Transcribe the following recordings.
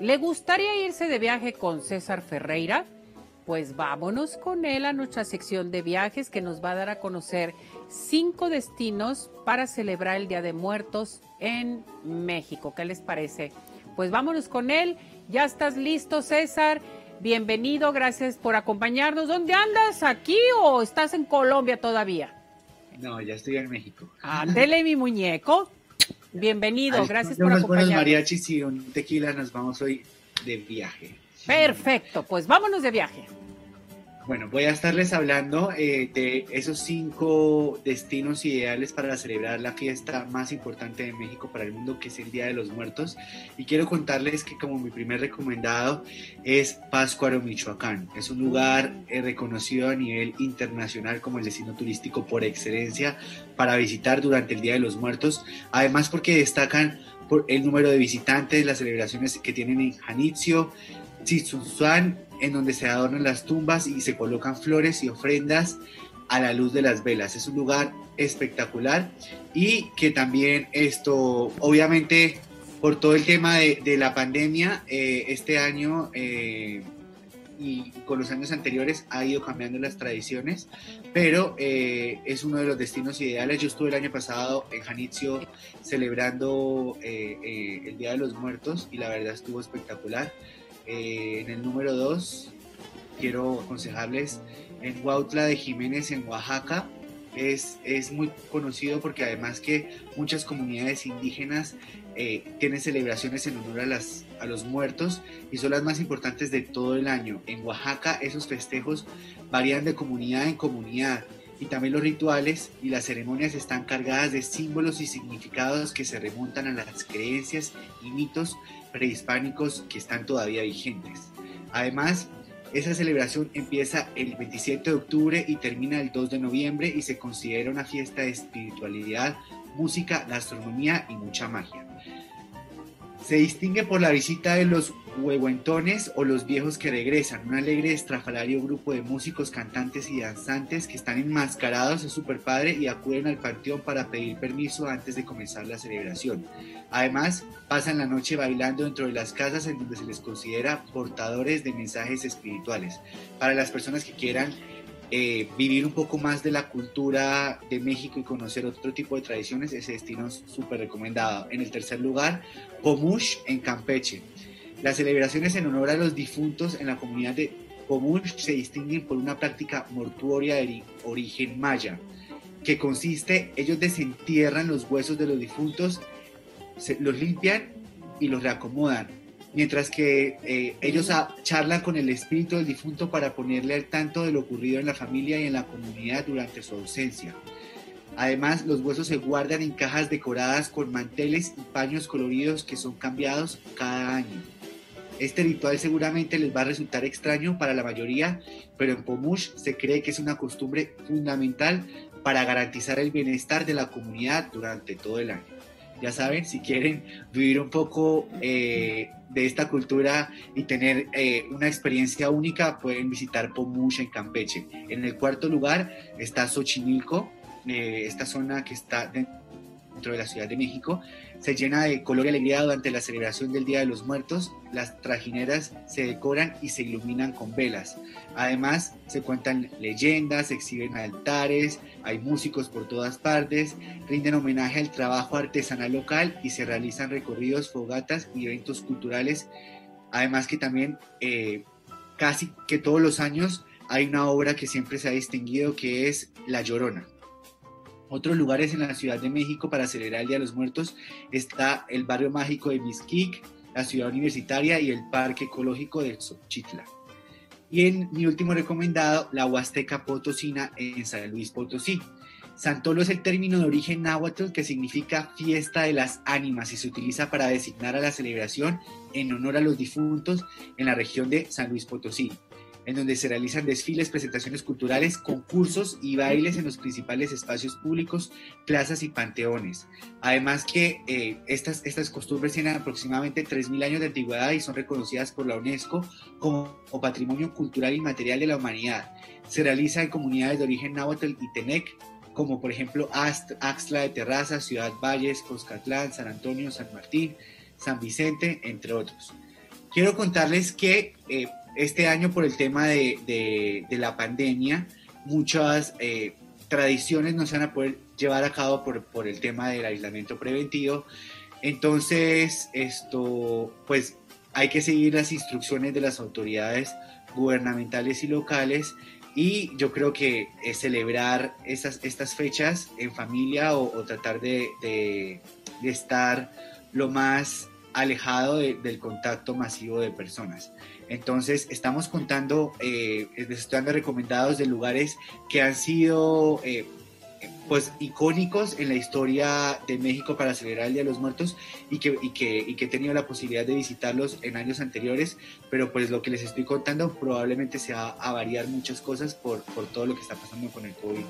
¿Le gustaría irse de viaje con César Ferreira? Pues vámonos con él a nuestra sección de viajes que nos va a dar a conocer cinco destinos para celebrar el Día de Muertos en México. ¿Qué les parece? Pues vámonos con él. Ya estás listo, César. Bienvenido, gracias por acompañarnos. ¿Dónde andas? ¿Aquí o estás en Colombia todavía? No, ya estoy en México. Ándele, mi muñeco. Bienvenido, gracias por acompañarnos. mariachis y un tequila nos vamos hoy de viaje. Perfecto, pues vámonos de viaje. Bueno, voy a estarles hablando eh, de esos cinco destinos ideales para celebrar la fiesta más importante de México para el mundo, que es el Día de los Muertos. Y quiero contarles que como mi primer recomendado es Pátzcuaro, Michoacán. Es un lugar eh, reconocido a nivel internacional como el destino turístico por excelencia para visitar durante el Día de los Muertos. Además porque destacan por el número de visitantes, las celebraciones que tienen en Janitzio, Tzitzunzán, en donde se adornan las tumbas y se colocan flores y ofrendas a la luz de las velas. Es un lugar espectacular y que también esto, obviamente, por todo el tema de, de la pandemia, eh, este año eh, y con los años anteriores ha ido cambiando las tradiciones, pero eh, es uno de los destinos ideales. Yo estuve el año pasado en Janitzio celebrando eh, eh, el Día de los Muertos y la verdad estuvo espectacular. Eh, en el número 2, quiero aconsejarles en Huautla de Jiménez, en Oaxaca. Es, es muy conocido porque además que muchas comunidades indígenas eh, tienen celebraciones en honor a, las, a los muertos y son las más importantes de todo el año. En Oaxaca esos festejos varían de comunidad en comunidad y también los rituales y las ceremonias están cargadas de símbolos y significados que se remontan a las creencias y mitos prehispánicos que están todavía vigentes. Además, esa celebración empieza el 27 de octubre y termina el 2 de noviembre y se considera una fiesta de espiritualidad, música, gastronomía y mucha magia. Se distingue por la visita de los huehuentones o los viejos que regresan, un alegre estrafalario grupo de músicos, cantantes y danzantes que están enmascarados, es super padre y acuden al panteón para pedir permiso antes de comenzar la celebración. Además, pasan la noche bailando dentro de las casas en donde se les considera portadores de mensajes espirituales. Para las personas que quieran eh, vivir un poco más de la cultura de México y conocer otro tipo de tradiciones, ese destino es súper recomendado. En el tercer lugar, Pomush en Campeche. Las celebraciones en honor a los difuntos en la comunidad de Pomush se distinguen por una práctica mortuoria de origen maya, que consiste, ellos desentierran los huesos de los difuntos, se, los limpian y los reacomodan, mientras que eh, ellos a, charlan con el espíritu del difunto para ponerle al tanto de lo ocurrido en la familia y en la comunidad durante su ausencia. Además, los huesos se guardan en cajas decoradas con manteles y paños coloridos que son cambiados cada año. Este ritual seguramente les va a resultar extraño para la mayoría, pero en Pomush se cree que es una costumbre fundamental para garantizar el bienestar de la comunidad durante todo el año. Ya saben, si quieren vivir un poco eh, de esta cultura y tener eh, una experiencia única, pueden visitar Pomush en Campeche. En el cuarto lugar está Xochimilco, eh, esta zona que está dentro de la Ciudad de México. Se llena de color y alegría durante la celebración del Día de los Muertos. Las trajineras se decoran y se iluminan con velas. Además, se cuentan leyendas, se exhiben altares, hay músicos por todas partes, rinden homenaje al trabajo artesanal local y se realizan recorridos, fogatas y eventos culturales. Además que también eh, casi que todos los años hay una obra que siempre se ha distinguido que es La Llorona. Otros lugares en la Ciudad de México para celebrar el Día de los Muertos está el barrio mágico de Mixquic, la ciudad universitaria y el parque ecológico de Xochitla. Y en mi último recomendado, la Huasteca Potosina en San Luis Potosí. Santolo es el término de origen náhuatl que significa fiesta de las ánimas y se utiliza para designar a la celebración en honor a los difuntos en la región de San Luis Potosí en donde se realizan desfiles, presentaciones culturales, concursos y bailes en los principales espacios públicos, plazas y panteones. Además que eh, estas, estas costumbres tienen aproximadamente 3.000 años de antigüedad y son reconocidas por la UNESCO como, Patrimonio Cultural y Material de la Humanidad. Se realiza en comunidades de origen náhuatl y tenec, como por ejemplo Axtla de Terraza, Ciudad Valles, Coscatlán, San Antonio, San Martín, San Vicente, entre otros. quiero contarles que eh, este año por el tema de, la pandemia, muchas eh, tradiciones no se van a poder llevar a cabo por, el tema del aislamiento preventivo. Entonces, esto, pues hay que seguir las instrucciones de las autoridades gubernamentales y locales y yo creo que es celebrar estas fechas en familia o, tratar de, estar lo más alejado del contacto masivo de personas. Entonces, estamos contando, eh, les estoy dando recomendados de lugares que han sido eh, pues icónicos en la historia de México para celebrar el Día de los Muertos y que, y que, y que he tenido la posibilidad de visitarlos en años anteriores, pero pues lo que les estoy contando probablemente se va a variar muchas cosas por, por todo lo que está pasando con el COVID.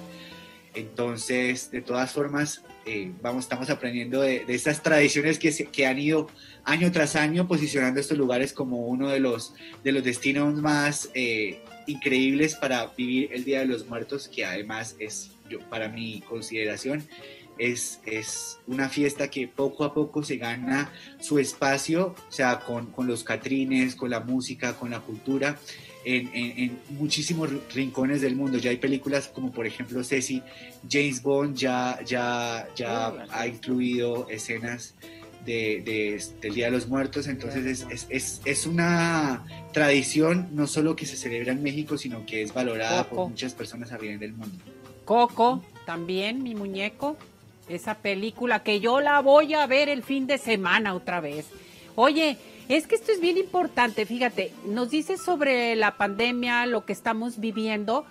Entonces, de todas formas, eh, vamos, estamos aprendiendo de, de estas tradiciones que, que han ido año tras año posicionando estos lugares como uno de los, de los destinos más eh, increíbles para vivir el Día de los Muertos, que además es para mi consideración, es, es, una fiesta que poco a poco se gana su espacio, o sea, con, con los catrines, con la música, con la cultura, en, en, muchísimos rincones del mundo. Ya hay películas como, por ejemplo, Ceci, James Bond ya, ya, ya oh, ha incluido escenas de, de, del Día de los Muertos, entonces es, es, es, es, una tradición no solo que se celebra en México, sino que es valorada por muchas personas a nivel del mundo. Coco, también mi muñeco, esa película que yo la voy a ver el fin de semana otra vez. Oye, es que esto es bien importante, fíjate, nos dice sobre la pandemia, lo que estamos viviendo,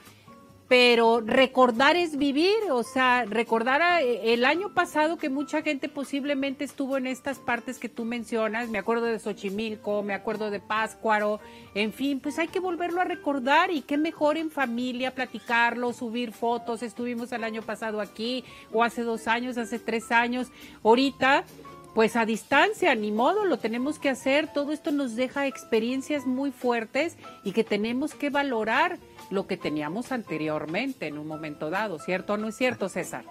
pero recordar es vivir, o sea, recordar eh, el año pasado que mucha gente posiblemente estuvo en estas partes que tú mencionas, me acuerdo de Xochimilco, me acuerdo de Páscuaro, en fin, pues hay que volverlo a recordar y qué mejor en familia platicarlo, subir fotos, estuvimos el año pasado aquí, o hace dos años, hace tres años, ahorita pues a distancia, ni modo, lo tenemos que hacer. Todo esto nos deja experiencias muy fuertes y que tenemos que valorar lo que teníamos anteriormente en un momento dado, ¿cierto o no es cierto, César?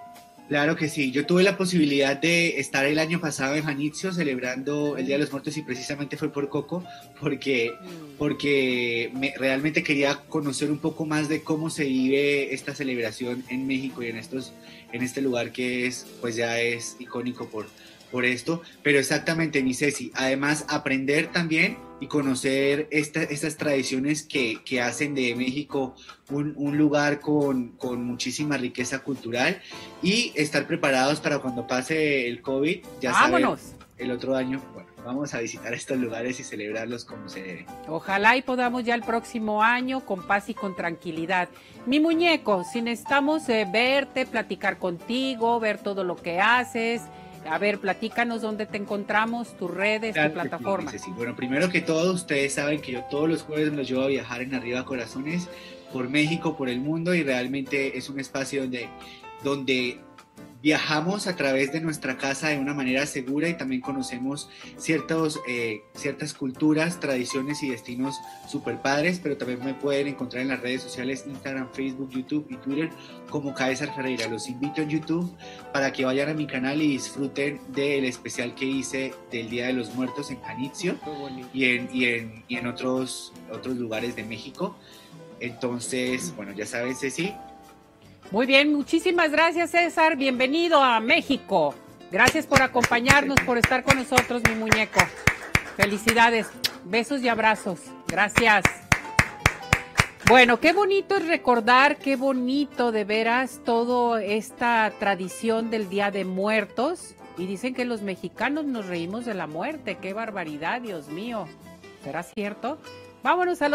Claro que sí, yo tuve la posibilidad de estar el año pasado en Janitzio celebrando el Día de los Muertos y precisamente fue por Coco porque, mm. porque me, realmente quería conocer un poco más de cómo se vive esta celebración en México y en, estos, en este lugar que es, pues ya es icónico por, por esto, pero exactamente, mi Ceci, además aprender también y conocer estas tradiciones que, que, hacen de México un, un lugar con, con, muchísima riqueza cultural y estar preparados para cuando pase el COVID, ya ¡Vámonos! el otro año, bueno, vamos a visitar estos lugares y celebrarlos como se debe. Ojalá y podamos ya el próximo año con paz y con tranquilidad. Mi muñeco, si necesitamos eh, verte, platicar contigo, ver todo lo que haces, a ver, platícanos dónde te encontramos, tus redes, tu plataforma. Bueno, primero que todo, ustedes saben que yo todos los jueves me los llevo a viajar en Arriba Corazones por México, por el mundo y realmente es un espacio donde, donde viajamos a través de nuestra casa de una manera segura y también conocemos ciertos, eh, ciertas culturas, tradiciones y destinos super padres, pero también me pueden encontrar en las redes sociales Instagram, Facebook, YouTube y Twitter como Caesar Ferreira. Los invito en YouTube para que vayan a mi canal y disfruten del especial que hice del Día de los Muertos en Janitzio y en, y en, y en otros, otros lugares de México. Entonces, bueno, ya sabes, Ceci, muy bien, muchísimas gracias César, bienvenido a México. Gracias por acompañarnos, por estar con nosotros, mi muñeco. Felicidades, besos y abrazos. Gracias. Bueno, qué bonito es recordar, qué bonito de veras toda esta tradición del Día de Muertos. Y dicen que los mexicanos nos reímos de la muerte. Qué barbaridad, Dios mío. ¿Será cierto? Vámonos al otro.